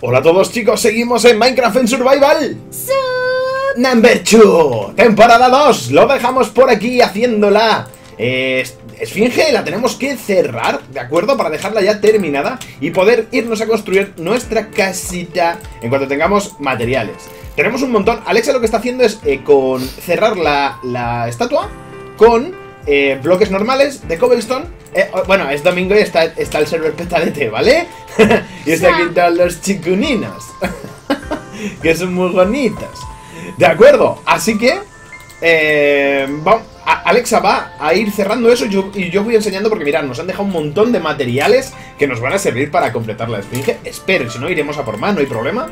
Hola a todos chicos, seguimos en Minecraft en Survival Sup. Number 2, temporada 2 Lo dejamos por aquí haciéndola eh, Esfinge la tenemos que cerrar, ¿de acuerdo? Para dejarla ya terminada y poder irnos a construir nuestra casita en cuanto tengamos materiales Tenemos un montón, Alexa lo que está haciendo es eh, con cerrar la, la estatua con eh, bloques normales de cobblestone. Eh, oh, bueno, es domingo y está, está el server petalete, ¿vale? y está aquí todos los chicuninos. que son muy bonitos. De acuerdo, así que... Eh, vamos, Alexa va a ir cerrando eso yo, y yo voy enseñando porque mirad, nos han dejado un montón de materiales que nos van a servir para completar la esfinge. Espero, si no iremos a por más, no hay problema.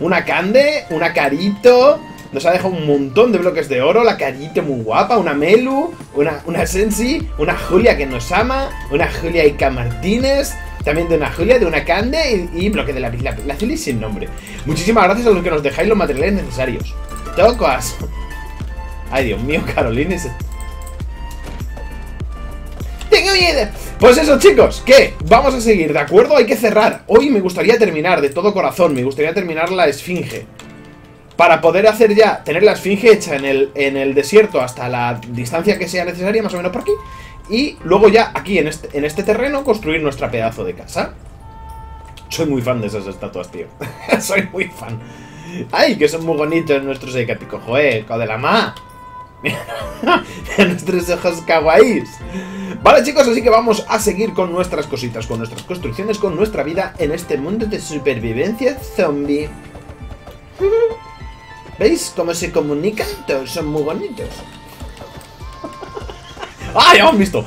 Una cande, una carito, nos ha dejado un montón de bloques de oro, la carita muy guapa, una Melu, una, una Sensi, una Julia que nos ama, una Julia Ica Martínez, también de una Julia, de una Cande y, bloque de la la, la sin nombre. Muchísimas gracias a los que nos dejáis los materiales necesarios. Tocas. Ay, Dios mío, Carolina. Tengo miedo. Pues eso, chicos, que vamos a seguir, ¿de acuerdo? Hay que cerrar. Hoy me gustaría terminar de todo corazón, me gustaría terminar la esfinge para poder hacer ya, tener la esfinge hecha en el, en el desierto hasta la distancia que sea necesaria, más o menos por aquí, y luego ya aquí en este, este terreno construir nuestra pedazo de casa. Soy muy fan de esas estatuas, tío. Soy muy fan. ¡Ay, que son muy bonitos nuestros eikaticos! ¡Joder, de la nuestros ojos kawaiis. Vale, chicos, así que vamos a seguir con nuestras cositas, con nuestras construcciones, con nuestra vida en este mundo de supervivencia zombie. ¿Veis cómo se comunican? Todos son muy bonitos. ¡Ah, ya han visto!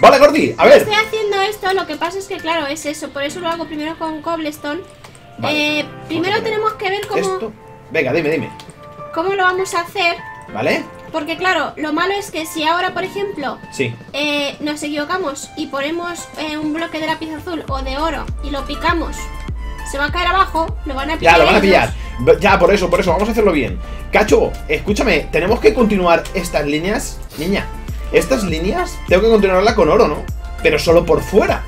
Vale, Gordy, a ver. Estoy haciendo esto, lo que pasa es que, claro, es eso. Por eso lo hago primero con cobblestone. Eh, primero tenemos que ver cómo... Esto. Venga, dime, dime. ¿Cómo lo vamos a hacer? ¿Vale? Porque claro, lo malo es que si ahora, por ejemplo, sí. Eh, nos equivocamos y ponemos eh, un bloque de lápiz azul o de oro y lo picamos se va a caer abajo, lo van a pillar. Ya, lo van a pillar. Ya, por eso, por eso, vamos a hacerlo bien. Cacho, escúchame, tenemos que continuar estas líneas. Niña, estas líneas tengo que continuarla con oro, ¿no? Pero solo por fuera.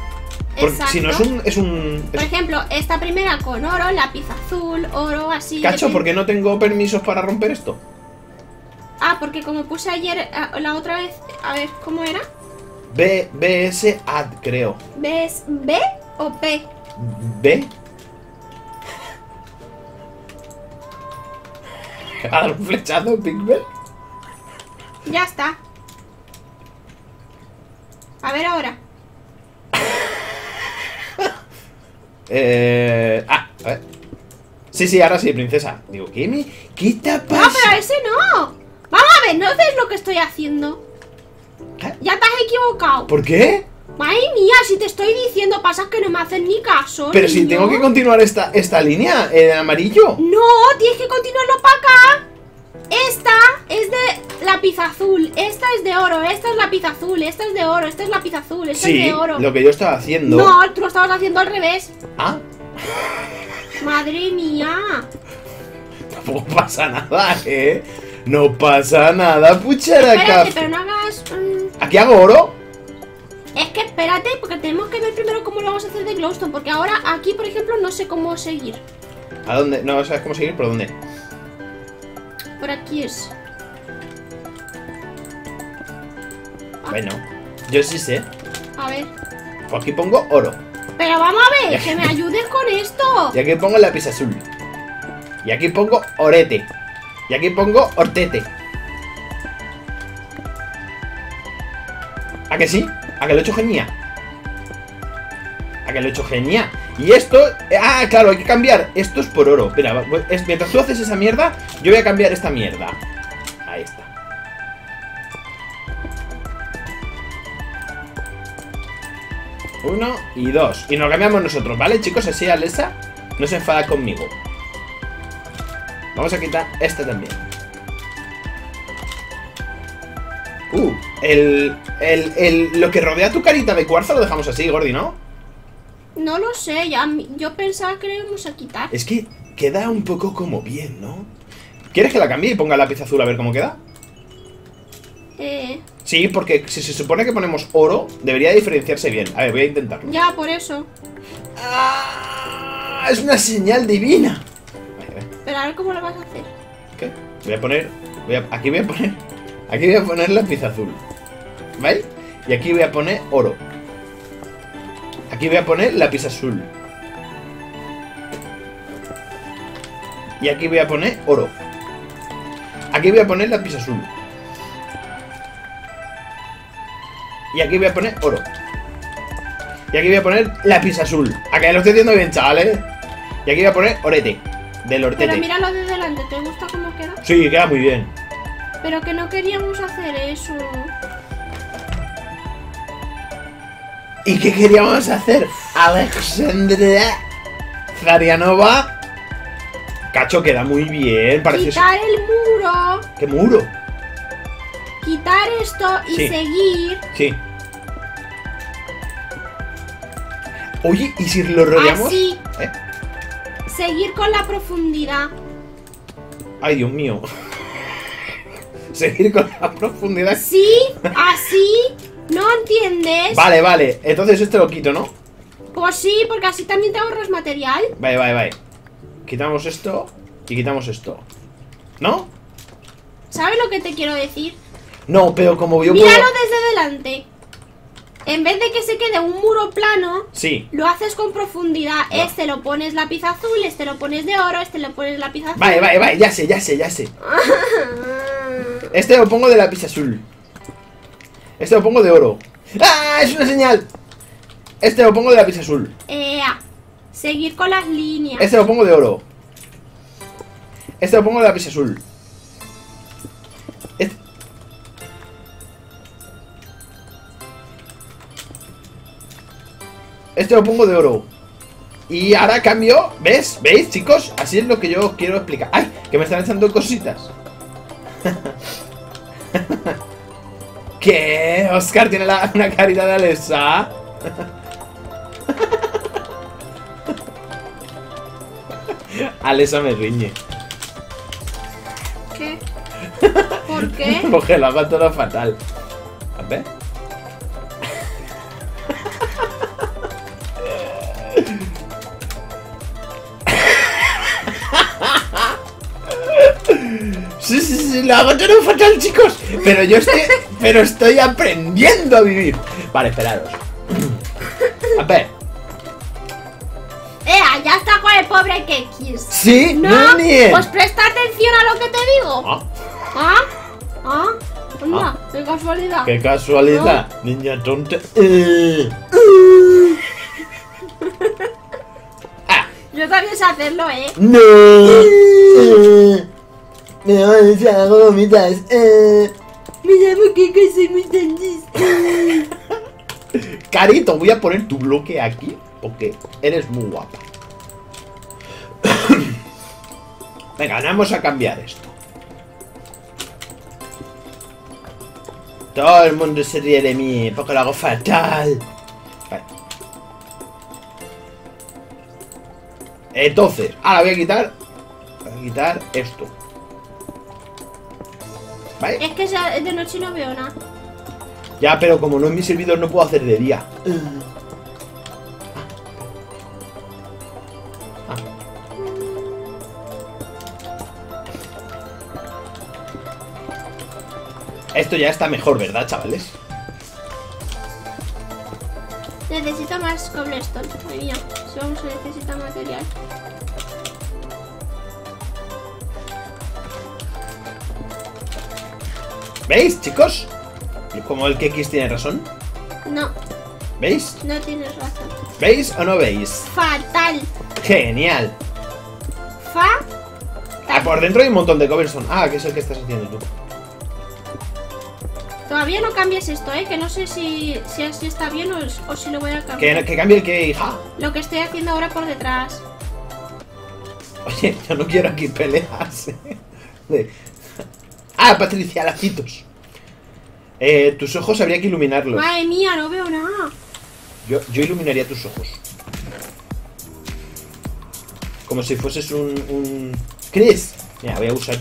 Porque si no es un, es un. Por ejemplo, esta primera con oro, lápiz azul, oro, así. Cacho, ¿por qué no tengo permisos para romper esto? Ah, porque como puse ayer la otra vez, a ver, ¿cómo era? B, BS ad, creo. ¿B, B o P? B ¿Va a dar un flechazo, Pigment? Ya está. A ver ahora. eh. Ah, a ver. Sí, sí, ahora sí, princesa. Digo, ¿qué me. ¿Qué te pasa? No, pero ese no. Vamos a ver, no ves lo que estoy haciendo. Ya te has equivocado. ¿Por qué? Madre mía, si te estoy diciendo pasas que no me hacen ni caso. Pero si tengo que continuar esta, esta línea, en amarillo. No, tienes que continuarlo para acá. Esta es de lápiz azul, esta es de oro, esta es lápiz azul, esta es de oro, esta es lápiz azul, esta es de oro. lo que yo estaba haciendo. No, tú lo estabas haciendo al revés. Ah. Madre mía. Tampoco pasa nada, ¿eh? No pasa nada, pucharaca. Espérate, pero no hagas... Mm. ¿Aquí hago oro? Es que espérate, porque tenemos que ver primero cómo lo vamos a hacer de glowstone Porque ahora aquí, por ejemplo, no sé cómo seguir. ¿A dónde? No sabes cómo seguir, ¿por dónde? Por aquí es. Ah. Bueno, yo sí sé. A ver. Pues aquí pongo oro. Pero vamos a ver, que me ayudes con esto. Y aquí pongo lápiz azul. Y aquí pongo orete. Y aquí pongo ortete. ¿A que sí? ¿A que lo he hecho genial? ¿A que lo he hecho genial? Y esto... Ah, claro, hay que cambiar. Esto es por oro. Mira, mientras tú haces esa mierda, yo voy a cambiar esta mierda. Ahí está. Uno y dos. Y nos cambiamos nosotros, ¿vale, chicos? Así Alesa no se enfada conmigo. Vamos a quitar esta también. Uh, el, el, el, lo que rodea tu carita de cuarzo lo dejamos así, Gordi, ¿no? No lo sé, ya, yo pensaba que lo íbamos a quitar. Es que queda un poco como bien, ¿no? ¿Quieres que la cambie y ponga lápiz azul a ver cómo queda? Eh... Sí, porque si se supone que ponemos oro, debería diferenciarse bien. A ver, voy a intentarlo. Ya, por eso. ¡Ah! Es una señal divina. Vale. Pero a ver cómo lo vas a hacer. ¿Qué? Voy a poner. voy a- aquí voy a poner. Aquí voy a poner lápiz azul. ¿Vale? Y aquí voy a poner oro. Aquí voy a poner lápiz azul. Y aquí voy a poner oro. Aquí voy a poner lápiz azul. Y aquí voy a poner oro. Y aquí voy a poner lápiz azul. A que lo estoy haciendo bien, chavales. Y aquí voy a poner orete. Del ortete. Pero míralo de delante, ¿te gusta cómo queda? Sí, queda muy bien. Pero que no queríamos hacer eso. ¿Y qué queríamos hacer? Alexandra Zarianova. Cacho, queda muy bien. Parece Quitar el muro, ¡Qué muro! quitar esto y Sí. seguir Sí. Oye, ¿y si lo rodeamos? así. ¿Eh? Seguir con la profundidad. Ay, Dios mío. Seguir con la profundidad. Sí, así. ¿No entiendes? Vale, vale. Entonces este lo quito, ¿no? Pues sí, porque así también te ahorras material. Vale, vale, vale. Quitamos esto y quitamos esto. ¿No? ¿Sabes lo que te quiero decir? No, pero como yo Míralo puedo... desde delante. En vez de que se quede un muro plano, Sí. lo haces con profundidad. No. Este lo pones lápiz azul, este lo pones de oro, este lo pones lápiz azul. Vale, vale, vale. Ya sé, ya sé, ya sé. Este lo pongo de lápiz azul. Este lo pongo de oro. ¡Ah! ¡Es una señal! Este lo pongo de lápiz azul. Ea, seguir con las líneas. Este lo pongo de oro. Este lo pongo de lápiz azul. Este... Este lo pongo de oro. Y ahora cambio, ¿ves? ¿Veis, chicos? Así es lo que yo quiero explicar. ¡Ay! Que me están echando cositas. ¿Qué? Oscar tiene la- una carita de Alexa. Alexa me riñe. ¿Qué? ¿Por qué? Porque lo todo fatal. A ver. Sí, sí, sí, lo hago todo fatal, chicos. Pero yo estoy. Pero estoy aprendiendo a vivir. Vale, esperaros. A ver. Ea, ya está con el pobre Kekis. Sí, No, bien. pues presta atención a lo que te digo. Ah, ¿Ah? ¿Ah? Anda, qué casualidad. qué casualidad, niña tonta. Eh. Ah, Yo también sé hacerlo, ¿eh? No. Me van a echar gomitas. Eh. Me llamo soy muy tendis. Carito, voy a poner tu bloque aquí porque eres muy guapa. Venga, vamos a cambiar esto. Todo el mundo se ríe de mí porque lo hago fatal. Vale. Entonces, ahora voy a quitar. Voy a quitar esto. ¿Vale? Es que ya de noche no veo nada. Ya, pero como no es mi servidor, no puedo hacer de día. Ah. Esto ya está mejor, ¿verdad, chavales? Necesito más cobblestone. Madre mía, si vamos a necesitar material. ¿Veis, chicos? Como el Kekis tiene razón. No, ¿Veis? no tienes razón. ¿Veis o no veis? Fatal. Genial. Fa. Ah, por dentro hay un montón de cobblestone. Ah, que es el que estás haciendo tú. Todavía no cambies esto, ¿eh? Que no sé si, si así está bien o, o si lo voy a Que, cambiar. que cambie el que, hija. Lo que estoy haciendo ahora por detrás. Oye, yo no quiero aquí peleas. De- Ah, Patricia, lacitos. Eh, tus ojos habría que iluminarlos. Madre mía, no veo nada. Yo, yo iluminaría tus ojos. Como si fueses un. un... ¡Chris! Mira, voy a usar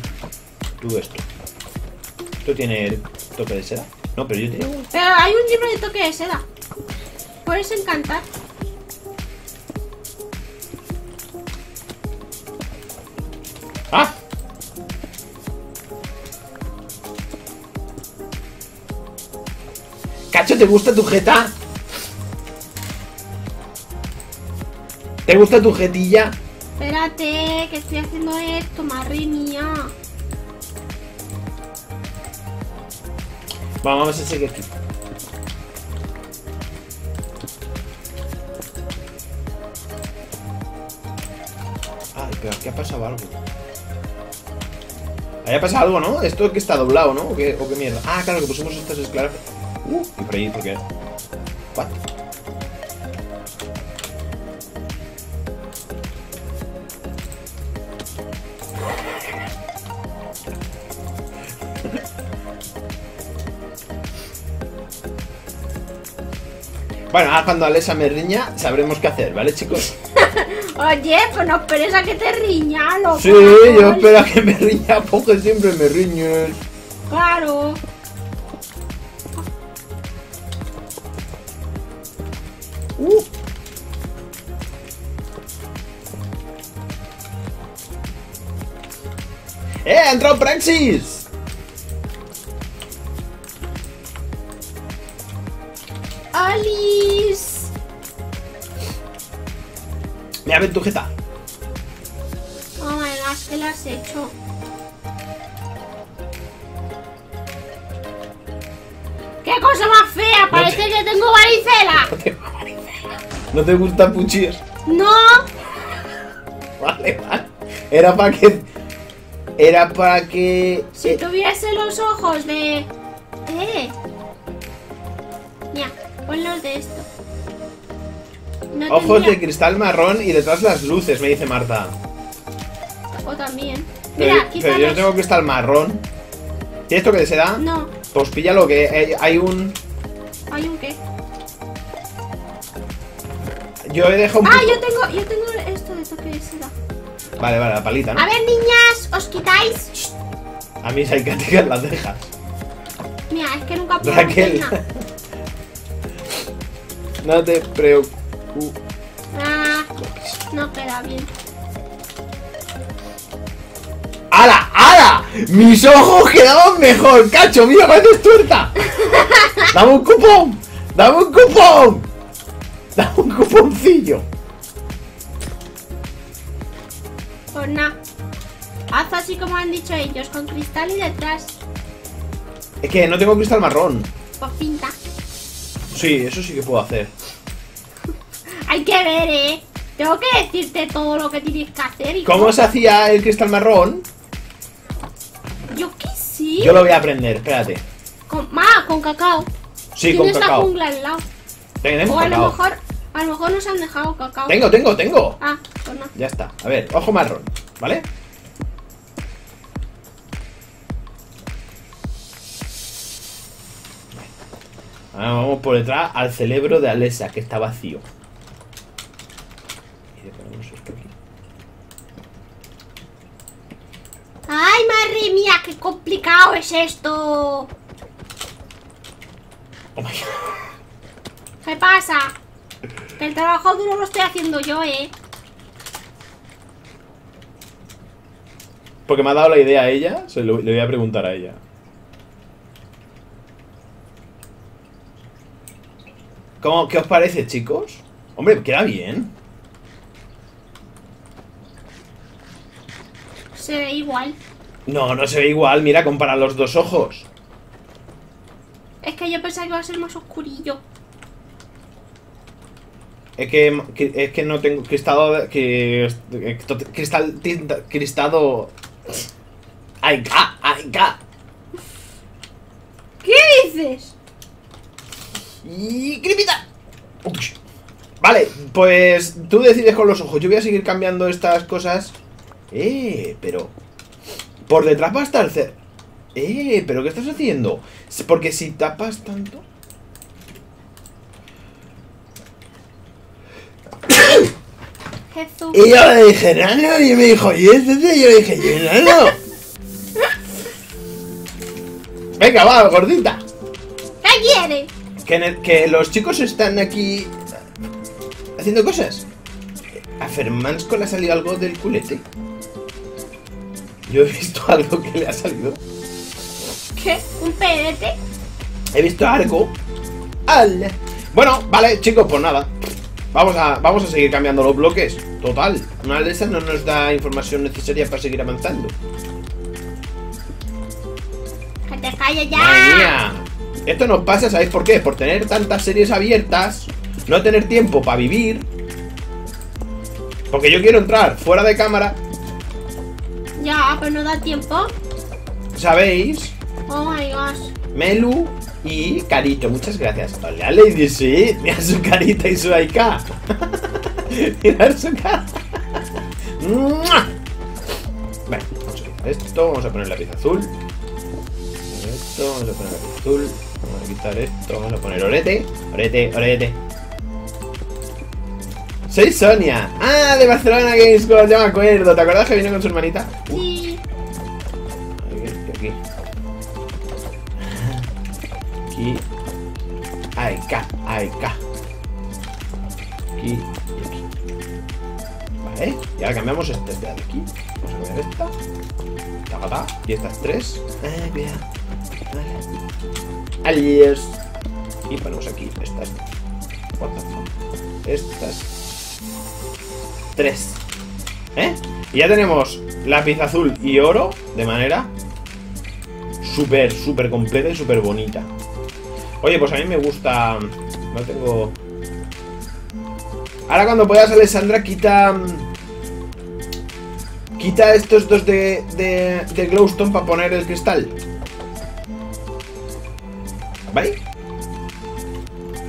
tú esto. ¿Esto tiene toque de seda? No, pero yo tengo. Pero hay un libro de toque de seda. Puedes encantar. ¡Ah! ¿Te gusta tu jeta? ¿Te gusta tu jetilla? Espérate, que estoy haciendo esto, madre mía. Vamos a seguir aquí. Ay, pero aquí ha pasado algo. Ahí ha pasado algo, ¿no? Esto que está doblado, ¿no? ¿O qué, o qué mierda? Ah, claro, que pusimos estas esclaras. Uh, y por ahí, porque. What? Bueno, ahora cuando Alesa me riña, sabremos qué hacer, ¿vale, chicos? Oye, pues no esperes a que te riña, loco. Sí, yo espero a que me riña porque siempre me riñes. Claro. ¡Eh! ¡Ha entrado Praxis! Alice. Mira, ven tu jeta. Oh my gosh, ¿qué le has hecho? ¡Qué cosa más fea! Parece que tengo varicela. ¿No te gusta Puchis? No. Vale, vale. Era para que... Era para que... Si eh, tuviese los ojos de... Eh. Mira, ponlos de esto. No ojos de cristal marrón y detrás las luces, me dice Marta. O también. Pero, Mira, pero yo no tengo cristal marrón. ¿Tienes esto que se da? No, Pues píllalo, que hay, un... hay un qué. Yo he dejado un... Ah, yo tengo, yo tengo esto de toque de seda. Vale, vale, la palita, ¿no? A ver, niñas, ¿os quitáis? A mí psicáticas las dejas. Mira, es que nunca puedo Raquel. No te preocupes. Ah, no queda bien. ¡Hala! ¡Hala! ¡Mis ojos quedaban mejor! ¡Cacho! ¡Mira, pareces tuerta! ¡Dame un cupón! ¡Dame un cupón! ¡Dame un cuponcillo! Nada. Haz así como han dicho ellos, con cristal y detrás. Es que no tengo cristal marrón. Pues pinta. Sí, eso sí que puedo hacer. Hay que ver, ¿eh? Tengo que decirte todo lo que tienes que hacer. Y ¿Cómo se hacía el cristal marrón? Yo qué sí. Yo lo voy a aprender, espérate. Con, ah, con cacao. Sí, con cacao. jungla al lado. Tenemos O a lo mejor, a lo mejor nos han dejado cacao. Tengo, tengo, tengo. Ah, pues no. Ya está. A ver, ojo marrón, ¿vale? Ahora vamos por detrás al cerebro de Alesa, que está vacío. Y le ponemos esto aquí. Ay, madre mía, qué complicado es esto. Oh my God. ¿Qué pasa? Que el trabajo duro lo estoy haciendo yo, ¿eh? Porque me ha dado la idea a ella, se lo, le voy a preguntar a ella. ¿Cómo, ¿Qué os parece, chicos? Hombre, queda bien. Se ve igual. No, no se ve igual. Mira, compara los dos ojos. Es que yo pensaba que iba a ser más oscurillo. Es que, que- es que no tengo cristado que que- cristal tinta- cristado. Ay ca ay ca ¿Qué dices? y cripita. Vale pues tú decides con los ojos. Yo voy a seguir cambiando estas cosas. Eh pero por detrás va a estar cer- eh pero qué estás haciendo porque si tapas tanto Jesús. y yo le dije nano y me dijo y este y yo le dije "Y nano venga va gordita ¿Qué quiere? Que, en el- que los chicos están aquí haciendo cosas. A Fermansco le ha salido algo del culete. Yo he visto algo que le ha salido. ¿Qué? ¿Un perete? He visto algo ¡Ale! Bueno, vale, chicos, pues nada. Vamos a, vamos a seguir cambiando los bloques. Total, una de esas no nos da información necesaria para seguir avanzando. ¡Que te calles ya! ¡Madre mía! Esto nos pasa, ¿sabéis por qué? Por tener tantas series abiertas, no tener tiempo para vivir. Porque yo quiero entrar fuera de cámara, Ya, pero no da tiempo. ¿sabéis? Oh my gosh. Melu y Carito, muchas gracias. Hola, Lady sí, mira su carita y su IK. mira su cara. Vale, vamos a quitar esto, vamos a poner lápiz azul. Esto, vamos a poner lápiz azul. Vamos a quitar esto, vamos a poner orete. Orete, orete. Soy Sonia. Ah, de Barcelona Games Club, ya me acuerdo. ¿Te acuerdas que vino con su hermanita? Sí. Aika, aika. Aquí y aquí. Vale. Y ahora cambiamos este de aquí. Vamos a cambiar esta. Tacatá. Y estas tres. Eh, cuidado. Vale. Adiós. Y ponemos aquí estas. What the fuck? Estas. Tres. ¿Eh? Y ya tenemos lápiz azul y oro de manera súper, súper completa y súper bonita. Oye, pues a mí me gusta... No tengo... Ahora cuando puedas, Alessandra, quita... Quita estos dos de, de, de glowstone para poner el cristal. ¿Vale?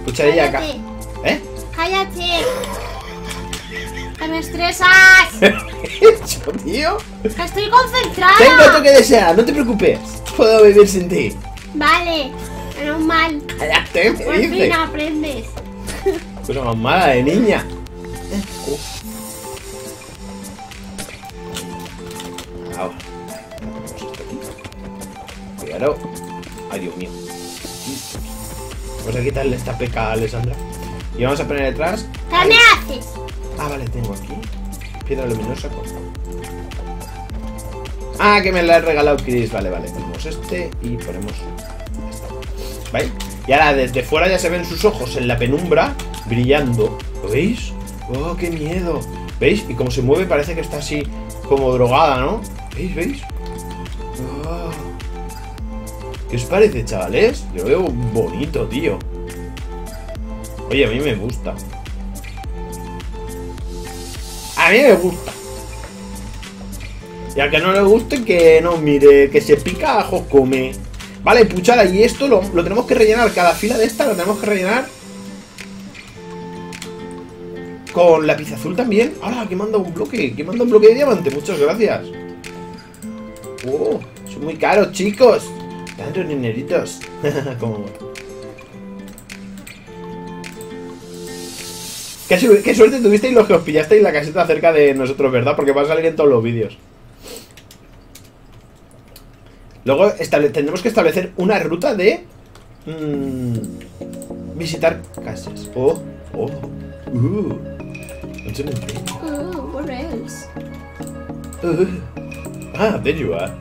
Escucha ella acá. Cállate. ¿Eh? Cállate. Que me estresas. ¿Qué he hecho, tío? Que estoy concentrada. Tengo toque de sea, no te preocupes. Puedo vivir sin ti. Vale. Menos mal. Cállate, me Por fin aprendes. Más mala de niña. Uf. Ahora. Cuidado. Ay, Dios mío. Vamos a quitarle esta peca a Alessandra. Y vamos a poner detrás. ¿Qué me haces? Ah, vale, tengo aquí. Piedra luminosa con. Ah, que me la ha regalado Chris. Vale, vale. Ponemos este y ponemos. ¿Vale? Y ahora desde fuera ya se ven sus ojos en la penumbra brillando. ¿Lo veis? ¡Oh, qué miedo! ¿Veis? Y como se mueve parece que está así como drogada, ¿no? ¿Veis? ¿Veis? Oh. ¿Qué os parece, chavales? Yo lo veo bonito, tío. Oye, a mí me gusta. A mí me gusta. Y al que no le guste, que no mire, que se pica, ajos come. Vale, puchada, y esto lo, lo tenemos que rellenar. Cada fila de esta lo tenemos que rellenar. Con lápiz azul también. ¡Hala! Que manda un bloque. Que manda un bloque de diamante. Muchas gracias. ¡Oh! Son muy caros, chicos. Tantos dineritos. Como ¿Qué, su- qué suerte tuvisteis los que os pillasteis la caseta cerca de nosotros, ¿verdad? Porque va a salir en todos los vídeos. Luego tendremos que establecer una ruta de... mm, visitar casas. Oh, oh, uh, cementerio. Oh, what else? Uh, ah, there you are.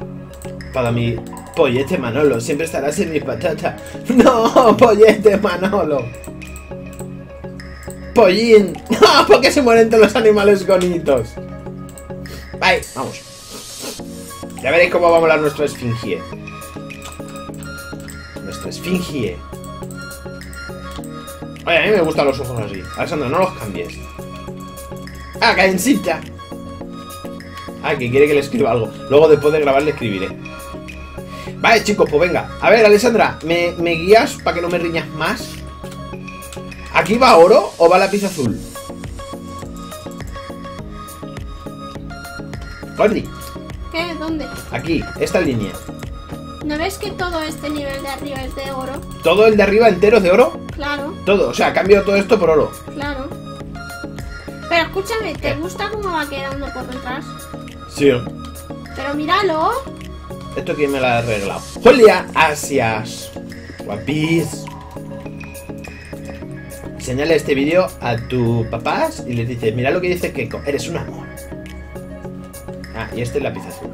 Para mi pollete Manolo, siempre estarás en mi patata. No, pollete Manolo. Pollín. No, porque se mueren todos los animales bonitos. Bye, vamos. Ya veréis cómo va a molar nuestra esfingie. Nuestra esfingie. Oye, a mí me gustan los ojos así. Alessandra, no los cambies. Ah, cadencita. Ah, que quiere que le escriba algo. Luego después de grabar le escribiré. Vale, chicos, pues venga. A ver, Alessandra, ¿me, me guías para que no me riñas más? ¿Aquí va oro o va lápiz azul? Cordy, ¿Qué? ¿Dónde? aquí, esta línea. ¿No ves que todo este nivel de arriba es de oro? ¿Todo el de arriba entero es de oro? Claro, Todo, o sea, cambio todo esto por oro. claro. Pero escúchame, ¿te ¿Qué? gusta cómo va quedando por detrás? Sí. Pero míralo. ¿Esto quién me lo ha arreglado? Julia Asias. Guapis. Señala este vídeo a tu papás y les dices, mira lo que dice Keiko, eres un amor. Ah, y este es lápiz azul.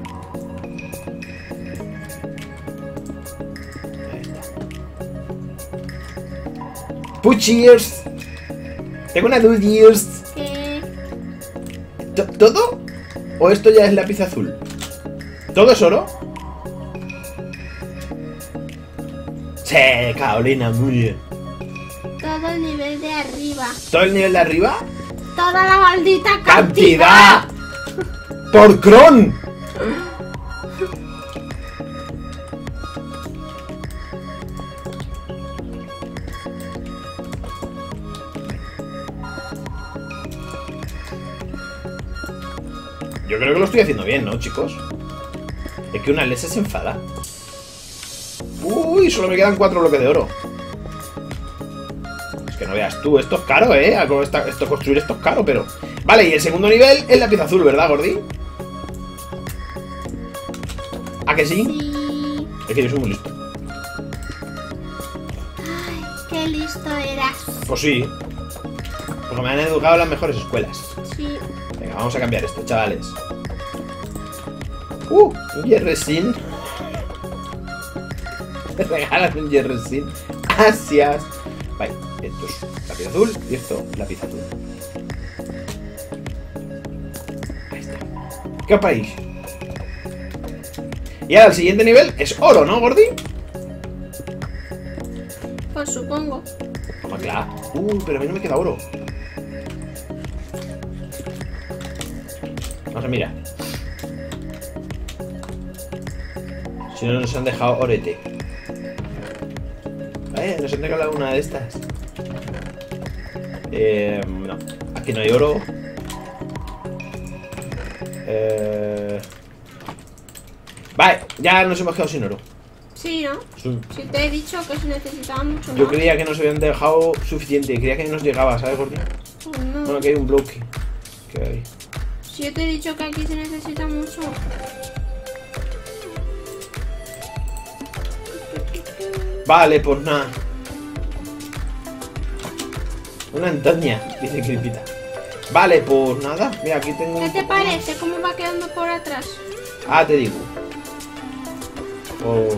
Ahí está. Puchiers. Tengo una dudies. Que... ¿To- ¿Todo? ¿O esto ya es lápiz azul? ¿Todo es oro? Sí, Carolina, muy bien. Todo el nivel de arriba. ¿Todo el nivel de arriba? Toda la maldita ¡Cantidad! ¡Por cron! Yo creo que lo estoy haciendo bien, ¿no, chicos? Es que una lesa se enfada. Uy, solo me quedan cuatro bloques de oro. Es que no veas tú, esto es caro, ¿eh? Esto, construir esto es caro, pero... Vale, y el segundo nivel es la pieza azul, ¿verdad, Gordi? ¿A que sí? Sí. Es que yo soy muy listo. Ay, qué listo eras. Pues sí. Porque me han educado en las mejores escuelas. Sí. Venga, vamos a cambiar esto, chavales. Uh, un Jerresin. Me regalan un Jerresin. Gracias. Vale, esto es lápiz azul y esto lápiz azul. Ahí está. ¿Qué os parece? Y ahora el siguiente nivel es oro, ¿no, Gordi? Pues supongo. Toma, claro. Uh, pero a mí no me queda oro. Vamos a mirar. Si no nos han dejado orete. Vaya, nos han regalado una de estas. Eh, no, aquí no hay oro. Eh... Ya nos hemos quedado sin oro. Sí, ¿no? Sí. Si te he dicho que se necesitaba mucho Yo más. creía que nos habían dejado suficiente, creía que nos llegaba, ¿sabes, Gordi? Pues no. Bueno, que hay un bloque. Que hay. Si yo te he dicho que aquí se necesita mucho. Vale, pues nada. Una Antonia, dice Cripita. Vale, pues nada. Mira, aquí tengo ¿Qué un te más. parece? ¿Cómo va quedando por atrás? Ah, te digo. Oh.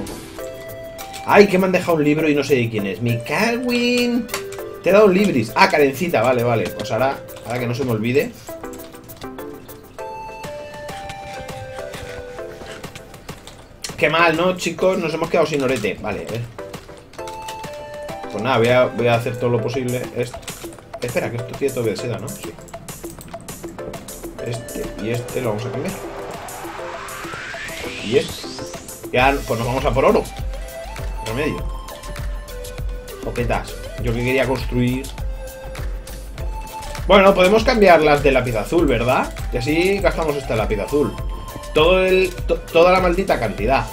Ay, que me han dejado un libro y no sé de quién es. Mi Calvin. Te he dado un libris. Ah, Karencita, vale, vale. Pues ahora, ahora que no se me olvide. Qué mal, ¿no, chicos? Nos hemos quedado sin orete. Vale, a ver. Pues nada, voy a, voy a hacer todo lo posible. Es- Espera, que esto tiene todavía seda, ¿no? Sí. Este y este lo vamos a cambiar. Y este. Ya, pues nos vamos a por oro. Remedio. ¿O qué tal? Yo que quería construir. Bueno, podemos cambiar las de lápiz azul, ¿verdad? Y así gastamos esta lápiz azul. Todo el, to- toda la maldita cantidad.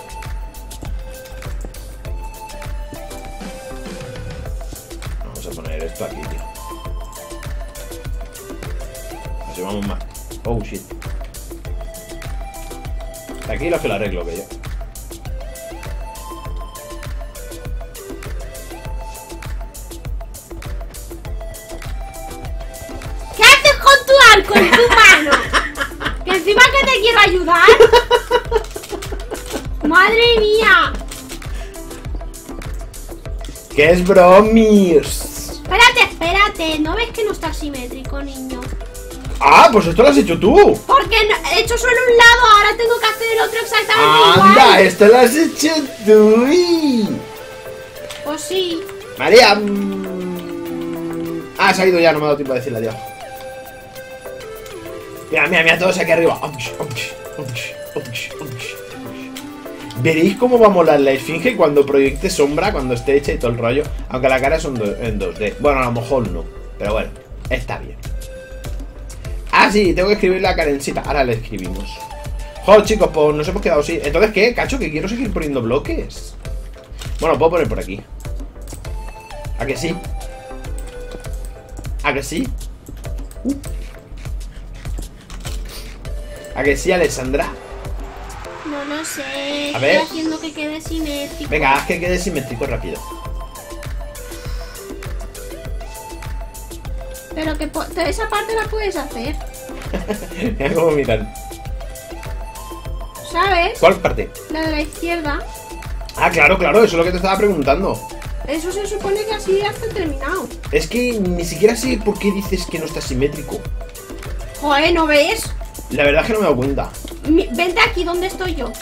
Mía. ¿Qué es bromis? Espérate, espérate. ¿No ves que no está simétrico, niño? Ah, pues esto lo has hecho tú. Porque no- he hecho solo un lado, ahora tengo que hacer el otro exactamente Anda, igual. esto lo has hecho tú. Pues sí. María. mm, Ah, se ha ido ya, no me ha dado tiempo de decirle adiós. Mira, mira, mira, todos aquí arriba. Veréis cómo va a molar la esfinge cuando proyecte sombra, cuando esté hecha y todo el rollo. Aunque la cara es en do- en 2D. Bueno, a lo mejor no. Pero bueno, está bien. Ah, sí, tengo que escribirle a Karencita. Ahora le escribimos. Joder, chicos, pues nos hemos quedado así. Entonces, ¿qué? Cacho, que quiero seguir poniendo bloques. Bueno, puedo poner por aquí. ¿A que sí? ¿A que sí? Uh. ¿A que sí, Alessandra? No sé. A Estoy haciendo que quede simétrico. Venga, haz que quede simétrico rápido. Pero que esa parte la puedes hacer. Mira cómo miran. ¿Sabes? ¿Cuál parte? La de la izquierda. Ah, claro, claro, eso es lo que te estaba preguntando. Eso se supone que así ya está terminado. Es que ni siquiera sé por qué dices que no está simétrico. Joder, ¿no ves? La verdad es que no me he dado cuenta. Mi- Vente aquí, ¿dónde estoy yo?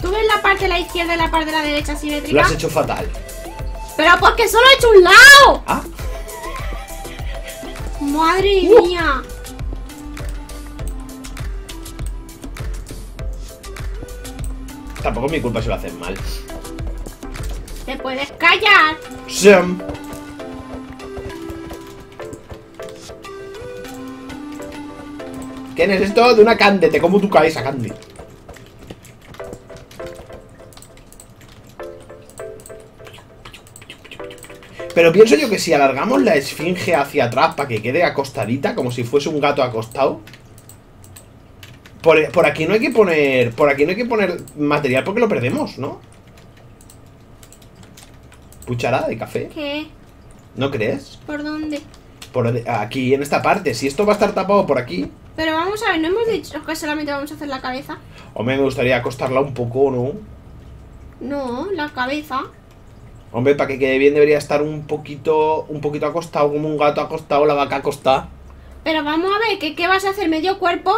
¿Tú ves la parte de la izquierda y la parte de la derecha Lo simétrica? has hecho fatal. Pero porque solo he hecho un lado. Ah, Madre Uh. mía. tampoco es mi culpa si lo hacen mal. ¿Te puedes callar? Sam. ¿Quién es esto? De una Candy, te como tu cabeza, Candy. Pero pienso yo que si alargamos la esfinge hacia atrás para que quede acostadita, como si fuese un gato acostado. Por, por aquí no hay que poner. Por aquí no hay que poner material porque lo perdemos, ¿no? Cucharada de café. ¿Qué? ¿No crees? ¿Por dónde? Por aquí, en esta parte. Si esto va a estar tapado por aquí, Pero vamos a ver, ¿no hemos dicho que solamente vamos a hacer la cabeza? hombre, me gustaría acostarla un poco, ¿no? No, la cabeza. Hombre, para que quede bien debería estar un poquito, un poquito acostado, como un gato acostado, la vaca acostada. Pero vamos a ver, ¿qué, qué vas a hacer? ¿Medio cuerpo?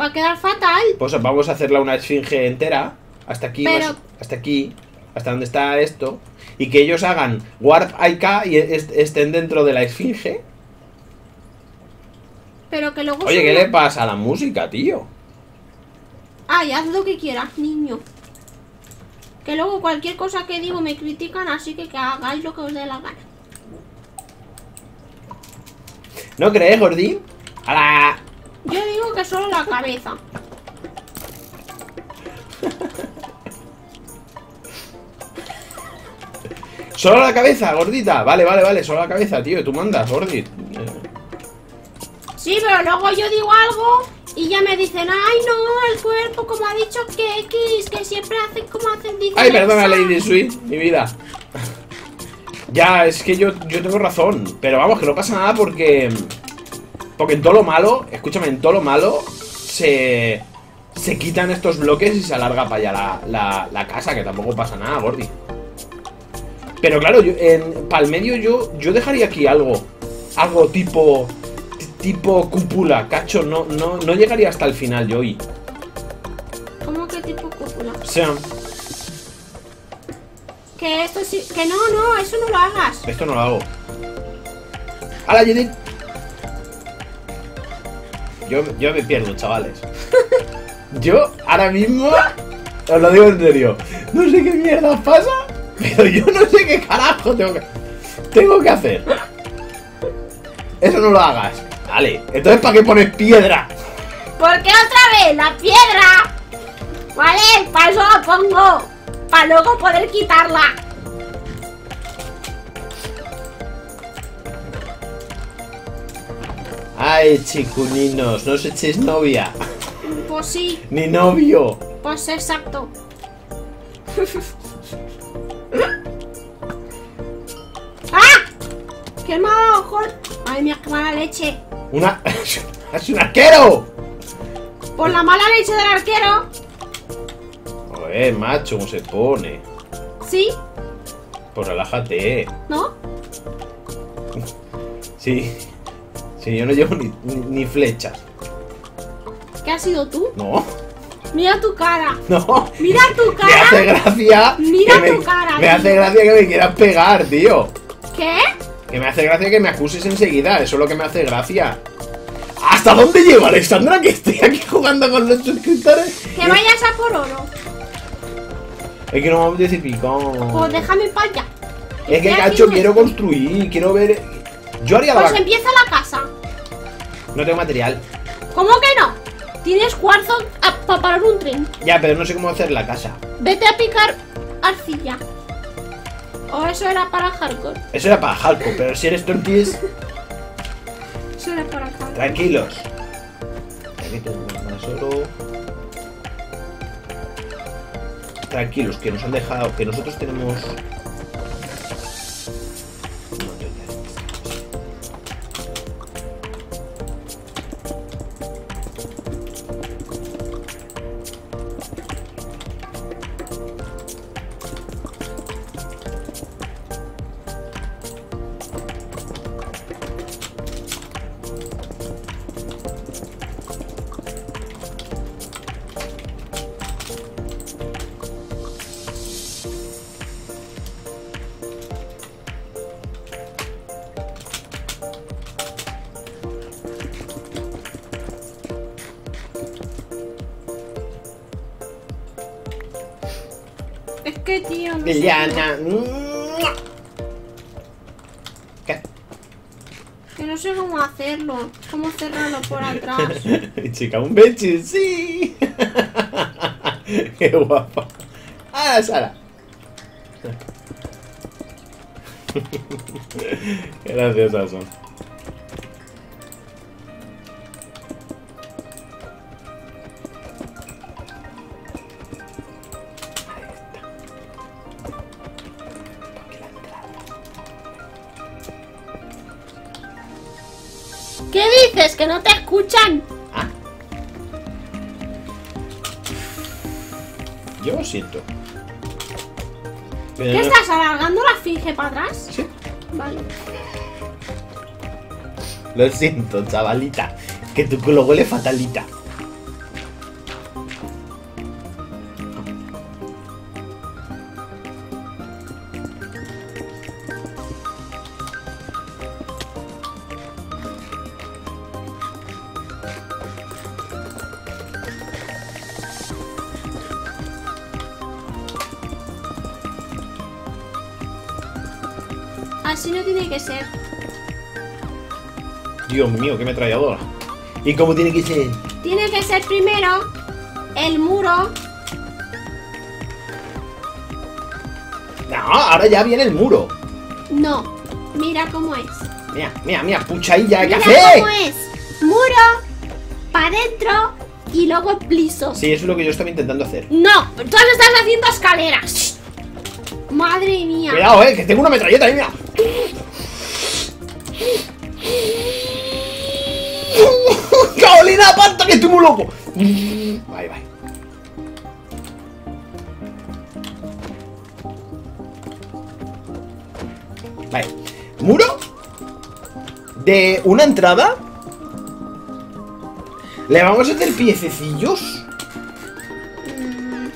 Va a quedar fatal. Pues vamos a hacerla una esfinge entera, hasta aquí, Pero- más- hasta aquí, hasta donde está esto, y que ellos hagan Warp IK y est- estén dentro de la esfinge. Pero que luego... Oye, ¿qué le pasa a la música, tío? Ay, haz lo que quieras, niño. Que luego cualquier cosa que digo me critican, así que que hagáis lo que os dé la gana. ¿No crees, Gordín? A la... Yo digo que solo la cabeza. Solo la cabeza, gordita. Vale, vale, vale, solo la cabeza, tío. Tú mandas, gordit. Sí, pero luego yo digo algo y ya me dicen, ay no, el cuerpo, como ha dicho que X, que siempre hacen como hacen, dicen. Ay, perdona, esa". Lady Sweet, mi vida. Ya, es que yo, yo tengo razón. Pero vamos, que no pasa nada porque. Porque en todo lo malo, escúchame, en todo lo malo se. Se quitan estos bloques y se alarga para allá la, la, la casa, que tampoco pasa nada, Gordi. Pero claro, yo, en, para el medio yo, yo dejaría aquí algo. Algo tipo. Ti- Tipo cúpula, cacho. No, no, no llegaría hasta el final yo y. ¿Cómo que tipo cúpula? O sea, Que esto sí. Que no, no, eso no lo hagas. Esto no lo hago. ¡Hala, Judith! Yo, yo me pierdo, chavales. Yo, ahora mismo, os lo digo en serio, no sé qué mierda pasa, pero yo no sé qué carajo tengo que, tengo que hacer. Eso no lo hagas. Vale, entonces ¿para qué pones piedra? ¿Por qué otra vez? ¡La piedra! Vale, para eso la pongo. Para luego poder quitarla. Ay, chicuninos, no os echéis novia, Pues sí, ni novio. pues exacto. ¡Ah! ¡Qué mal ojo! ¡Ay, mía, qué mala leche! Una... ¡Es un arquero! Por la mala leche del arquero. Joder, macho, ¿cómo se pone? ¿Sí? Pues relájate. ¿No? Sí. Sí, yo no llevo ni, ni, ni flechas. ¿Qué has sido tú? No, Mira tu cara. no. Mira tu Me hace cara. gracia. Mira tu me, cara, Me tío. hace gracia que me quieras pegar, tío. ¿Qué? Que me hace gracia que me acuses enseguida. Eso es lo que me hace gracia. ¿Hasta dónde llego, Alexandra? Que estoy aquí jugando con los suscriptores. Que vayas a por oro. Es que no me apetece picar. Pues déjame para allá. Es que, cacho, quiero construir. Quiero ver. Yo haría Pues empieza la casa. No tengo material. ¿Cómo que no? Tienes cuarzo para parar un tren. Ya, pero no sé cómo hacer la casa. Vete a picar arcilla. O eso era para hardcore. Eso era para Halco, pero si eres tontis. Eso era para hardcore. Tranquilos. Aquí tengo más oro. Tranquilos, que nos han dejado, que nosotros tenemos... Es que, tío, no sé Liliana. ¿Qué? Que no sé cómo hacerlo. Cómo cerrarlo por atrás. Chica, un bechi, sí. Qué guapa. Ah, Sara. Qué graciosas ¿Qué no- estás alargando la finge para atrás? Sí. Vale. Lo siento, chavalita. Que tu culo huele fatalita. Dios mío, qué metralladora. ¿Y cómo tiene que ser? Tiene que ser primero el muro. No, ahora ya viene el muro. No. Mira cómo es. Mira, mira, mira, puchailla de Mira café. cómo es. Muro, para adentro y luego plisos. Sí, eso es lo que yo estaba intentando hacer. No, tú no estás haciendo escaleras. Madre mía. Cuidado, eh, que tengo una metralleta ahí, mira. ¡Carolina, aparta que estoy muy loco! Bye, bye. Vale. ¿Muro? ¿De una entrada? ¿Le vamos a hacer piececillos? Mm.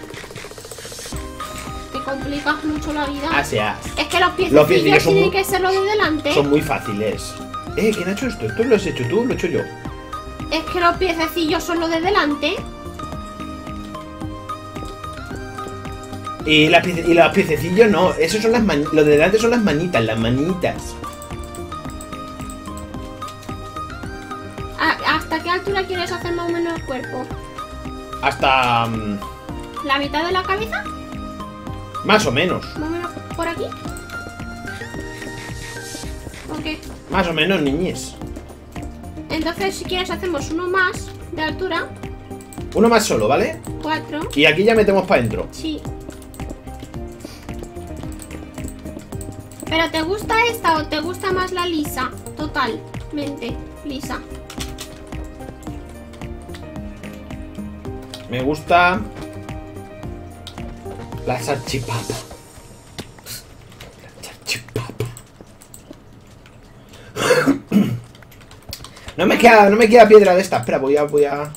Te complicas mucho la vida. Ah, sea, Es que los piececillos Los piececillos son tienen muy- que ser los de delante. son muy fáciles. Eh, ¿quién ha hecho esto? ¿Esto lo has hecho tú o lo he hecho yo? Es que los piececillos son los de delante. Y, la piece- y los piececillos no, esos son las los de delante son las manitas, las manitas. ¿A- ¿Hasta qué altura quieres hacer más o menos el cuerpo? Hasta... mm, ¿La mitad de la cabeza? más o menos. ¿Más o menos por aquí? Ok. Más o menos, niñez. Entonces, si quieres, hacemos uno más de altura. Uno más solo, ¿vale? Cuatro. Y aquí ya metemos para adentro. Sí. ¿Pero te gusta esta o te gusta más la lisa? Totalmente lisa. Me gusta... La salchipapa. La salchipapa. No me queda, no me queda piedra de esta. Espera, voy a, voy a.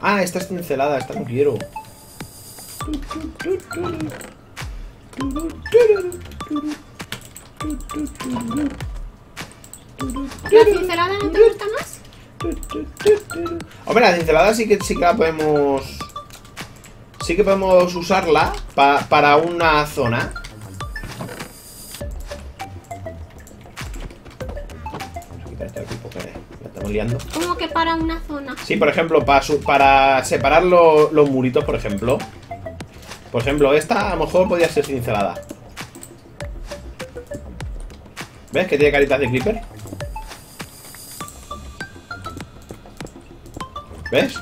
Ah, esta es cincelada, esta no quiero. ¿La cincelada no te gusta más? Hombre, la cincelada sí que sí que la podemos. Sí que podemos usarla pa- para una zona. Liando. Como que para una zona. Sí, por ejemplo, para, su- para separar lo- los muritos, por ejemplo. Por ejemplo, esta a lo mejor podría ser cincelada. ¿Ves que tiene caritas de creeper? ¿Ves?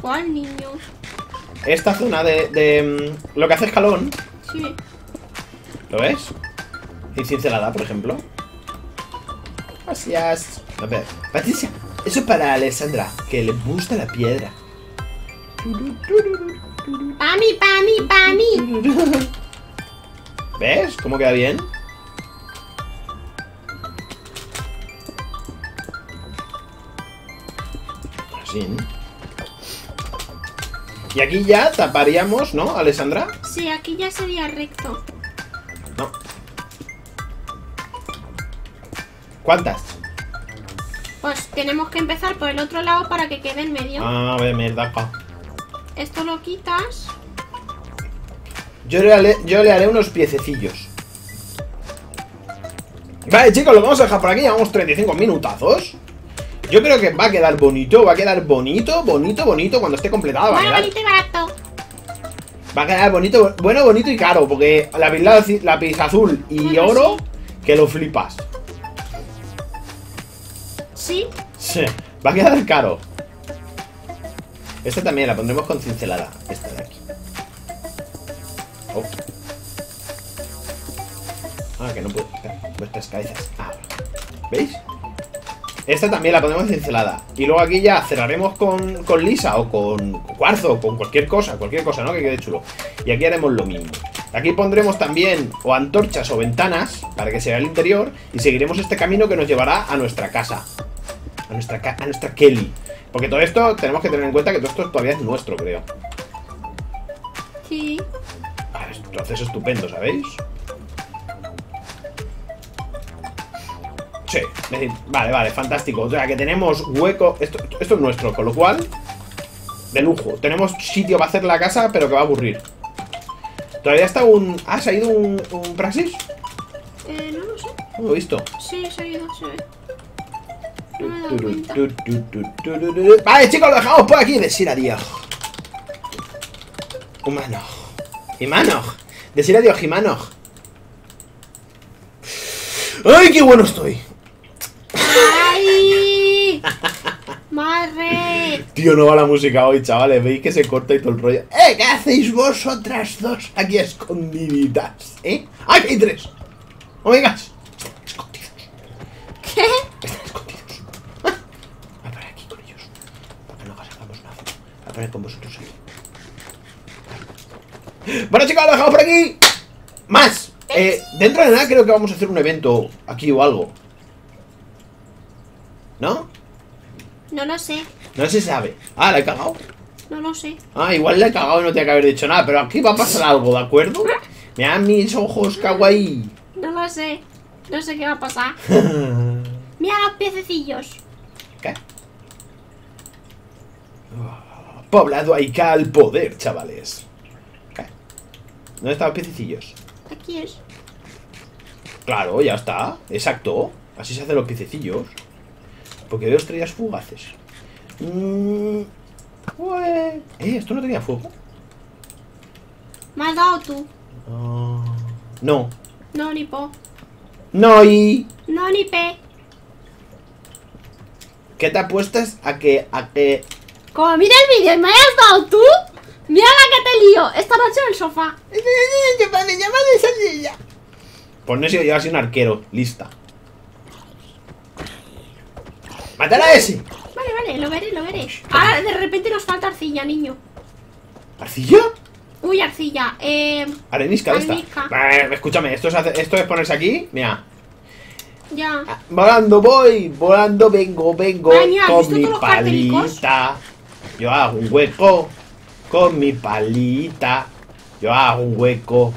¿Cuál niño? Esta zona de, de, mm, lo que hace escalón, Sí. ¿lo ves? Y cincelada, por ejemplo. Gracias. A ver, Patricia, eso es para Alessandra, que le gusta la piedra. Pa' mí, pa' mí, pa' mí. ¿Ves? ¿Cómo queda bien? Así. ¿no? Y aquí ya taparíamos, ¿no, Alessandra? Sí, aquí ya sería recto. No. ¿Cuántas? Pues tenemos que empezar por el otro lado para que quede en medio. A ver, mierda. pa. Esto lo quitas. Yo le, haré, yo le haré unos piececillos. Vale, chicos, lo vamos a dejar por aquí. Llevamos 35 minutazos. Yo creo que va a quedar bonito. Va a quedar bonito, bonito, bonito. Cuando esté completado va a bonito y barato. Va a quedar bonito, bueno, bonito y caro. Porque la lápiz, lápiz azul y Bueno, oro, sí. que lo flipas. Sí. Sí, va a quedar caro. Esta también la pondremos con cincelada. Esta de aquí. Oh. Ah, que no puedo. Vuestras cabezas. Ah, ¿Veis? Esta también la pondremos cincelada. Y luego aquí ya cerraremos con, con lisa o con cuarzo o con cualquier cosa. Cualquier cosa, ¿no? Que quede chulo. Y aquí haremos lo mismo. Aquí pondremos también o antorchas o ventanas para que se vea el interior. Y seguiremos este camino que nos llevará a nuestra casa a nuestra, ca- a nuestra Kelly. Porque todo esto tenemos que tener en cuenta que todo esto todavía es nuestro, creo. Sí. Ah, Entonces estupendo, ¿sabéis? Sí, vale, vale, fantástico. O sea que tenemos hueco. Esto, esto es nuestro, con lo cual. De lujo. Tenemos sitio para hacer la casa, pero que va a aburrir. Todavía está un. ¿Ha salido un, un praxis? Eh, no lo sé. No lo he visto. Sí, se ha ido, se ve. No. Vale, chicos, lo dejamos por aquí. Decir adiós. Humano. Humano. Decir adiós, Jimano. ¡Ay, qué bueno estoy! ¡Ay! ¡Madre! Tío, no va la música hoy, chavales. Veis que se corta y todo el rollo. ¡Eh! ¿Qué hacéis vosotras dos aquí escondiditas? ¿Eh? ¡Ay, que hay tres! ¡No me digas! Están escondidos. ¿Qué? Están escondidos. Ah, Voy a poner aquí con ellos. Para que no hagamos nada. Voy a poner con vosotros aquí. Bueno, chicos, lo dejamos por aquí. Más. Eh, dentro de nada creo que vamos a hacer un evento aquí o algo. ¿No? No lo sé. No se sabe. Ah, la he cagado. No lo sé. Ah, igual le he cagado y no tenía que haber dicho nada, pero aquí va a pasar algo, ¿de acuerdo? Mira mis ojos kawaii. No lo sé. No sé qué va a pasar. Mira los piececillos. ¿Qué? Poblado Aika al poder, chavales. ¿Qué? ¿Dónde están los piececillos? Aquí es. Claro, ya está. Exacto. Así se hacen los piececillos. Porque veo estrellas fugaces. Mm, pues... Eh, ¿esto no tenía fuego? Me has dado tú. Ah, no. No, ni po. No, y... No, ni pe. ¿Qué te apuestas a que... a que... Como mira el vídeo y me hayas dado tú, mira la que te lío esta noche en el sofá. Pues no he sido yo así un arquero. Lista. ¡Mátala a ese! Vale, vale, lo veré, lo veré. Ahora de repente nos falta arcilla, niño. ¿Arcilla? Uy, arcilla. Eh, Arenisca esta. Arenisca. Eh, escúchame, esto es, esto es ponerse aquí. Mira. ya. Ah, Volando voy, volando vengo, vengo Ay, mira, ¿has con mi palita. Yo hago un hueco con mi palita. Yo hago un hueco.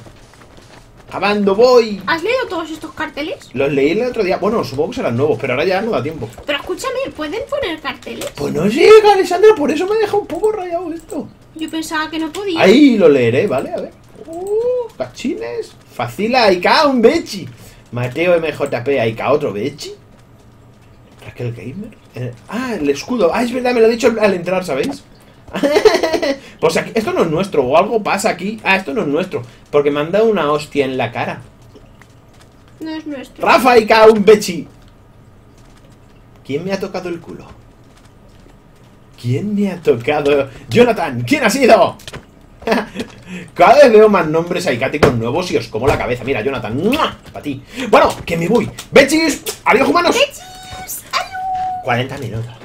Acabando voy. ¿Has leído todos estos carteles? Los leí el otro día. Bueno, supongo que serán nuevos, pero ahora ya no da tiempo. Pero escúchame, ¿pueden poner carteles? Pues no sé, Alessandra, por eso me deja un poco rayado esto. Yo pensaba que no podía. Ahí lo leeré, ¿vale? A ver. Uh, cachines. Facila, Aika, un Bechi. Mateo MJP, Aika, otro Bechi. Raquel Gamer. Eh, ah, el escudo. Ah, es verdad, me lo he dicho al entrar, ¿sabéis? pues aquí, esto no es nuestro, o algo pasa aquí. Ah, esto no es nuestro, porque me han dado una hostia en la cara. No es nuestro. Rafa Aika, un Bechi. ¿Quién me ha tocado el culo? ¿Quién me ha tocado? Jonathan, ¿quién ha sido? Cada vez veo más nombres aicáticos nuevos y os como la cabeza. Mira, Jonathan, para ti. Bueno, que me voy. Bechis, adiós humanos. 40 minutos.